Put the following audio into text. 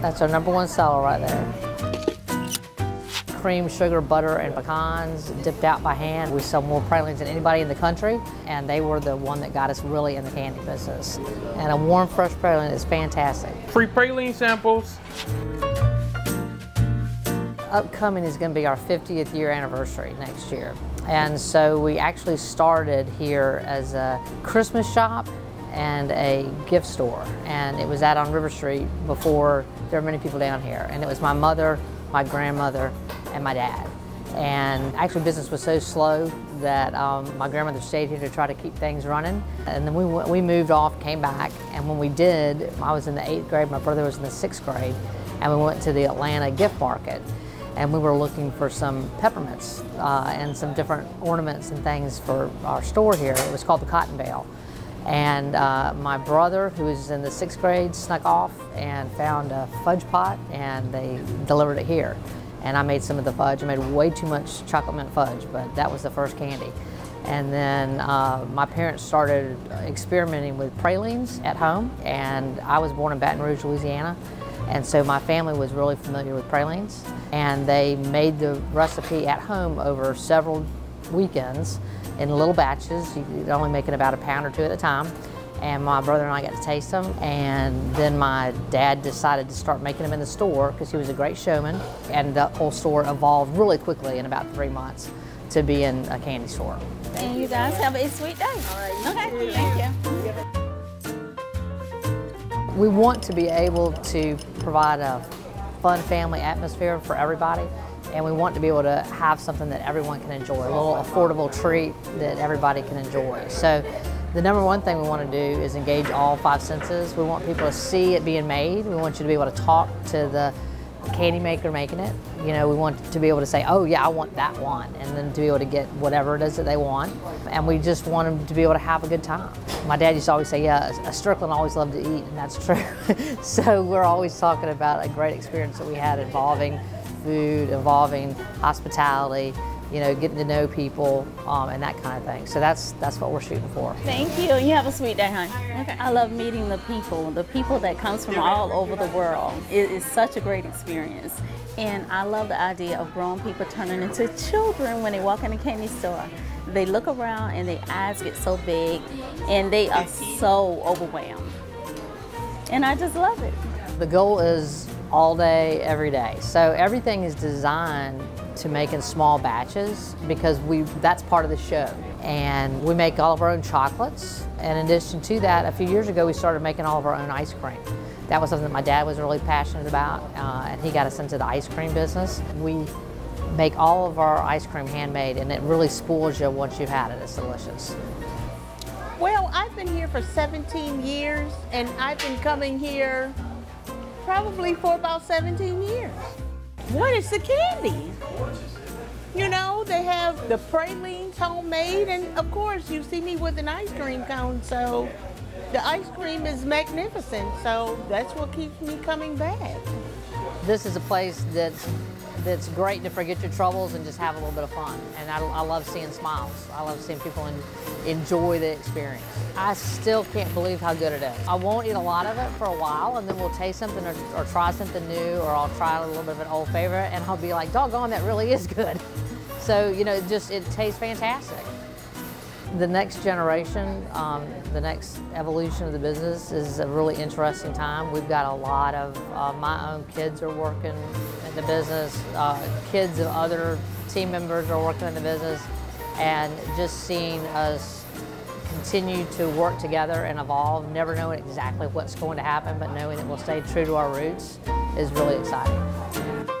That's our number one seller right there. Cream, sugar, butter, and pecans dipped out by hand. We sell more pralines than anybody in the country, and they were the one that got us really in the candy business. And a warm, fresh praline is fantastic. Free praline samples. Upcoming is going to be our 50th year anniversary next year. And so we actually started here as a Christmas shop and a gift store. And it was out on River Street before there were many people down here. And it was my mother, my grandmother, and my dad. And actually business was so slow that um, my grandmother stayed here to try to keep things running. And then we, we moved off, came back, and when we did, I was in the eighth grade, my brother was in the sixth grade, and we went to the Atlanta gift market and we were looking for some peppermints uh, and some different ornaments and things for our store here. It was called the Cotton Bale. And uh, my brother, who was in the sixth grade, snuck off and found a fudge pot and they delivered it here. And I made some of the fudge. I made way too much chocolate mint fudge, but that was the first candy. And then uh, my parents started experimenting with pralines at home. And I was born in Baton Rouge, Louisiana. And so my family was really familiar with pralines. And they made the recipe at home over several weekends in little batches. You're only making about a pound or two at a time. And my brother and I got to taste them. And then my dad decided to start making them in the store because he was a great showman. And the whole store evolved really quickly in about three months to be in a candy store. And you guys have a sweet day. Okay, thank you. We want to be able to provide a fun family atmosphere for everybody and we want to be able to have something that everyone can enjoy, a little affordable treat that everybody can enjoy. So the number one thing we want to do is engage all five senses. We want people to see it being made. We want you to be able to talk to the candy maker making it. You know, we want to be able to say, oh yeah, I want that one, and then to be able to get whatever it is that they want. And we just want them to be able to have a good time. My dad used to always say, yeah, a Strickland always loved to eat, and that's true. so we're always talking about a great experience that we had involving food, involving hospitality, you know, getting to know people um, and that kind of thing. So that's that's what we're shooting for. Thank you. You have a sweet day, hon. Okay. I love meeting the people, the people that comes from all over the world. It is such a great experience. And I love the idea of grown people turning into children when they walk in a candy store. They look around and their eyes get so big and they are so overwhelmed. And I just love it. The goal is all day, every day. So everything is designed to make in small batches because we that's part of the show. And we make all of our own chocolates. And in addition to that, a few years ago we started making all of our own ice cream. That was something that my dad was really passionate about, uh, and he got us into the ice cream business. We make all of our ice cream handmade, and it really spoils you once you've had it. It's delicious. Well, I've been here for 17 years, and I've been coming here probably for about 17 years. What is the candy? You know, they have the pralines homemade, and of course, you see me with an ice cream cone, so the ice cream is magnificent, so that's what keeps me coming back. This is a place that's that's great to forget your troubles and just have a little bit of fun. And I, I love seeing smiles. I love seeing people in, enjoy the experience. I still can't believe how good it is. I won't eat a lot of it for a while and then we'll taste something or, or try something new or I'll try a little bit of an old favorite and I'll be like, doggone, that really is good. So, you know, just, it tastes fantastic. The next generation, um, the next evolution of the business is a really interesting time. We've got a lot of, uh, my own kids are working in the business, uh, kids of other team members are working in the business, and just seeing us continue to work together and evolve, never knowing exactly what's going to happen, but knowing that we'll stay true to our roots is really exciting.